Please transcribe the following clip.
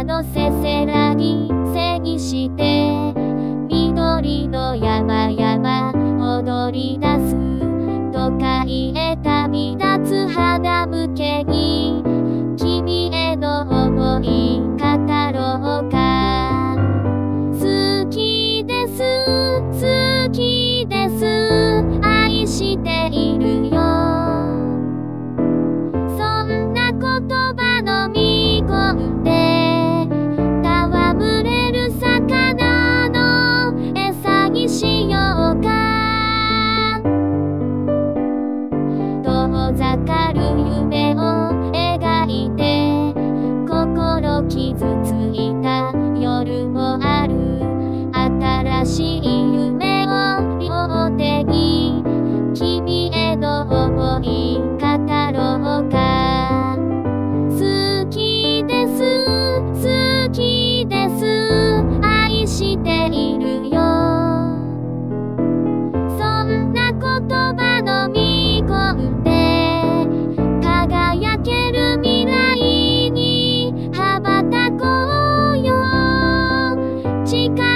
空のせせらぎ背にして緑の山々踊り出す都会へ旅立つ花向けに君への想い語ろうか。好きです好きです愛している。遠ざかる夢を描いて心傷ついた夜もある。新しい chica.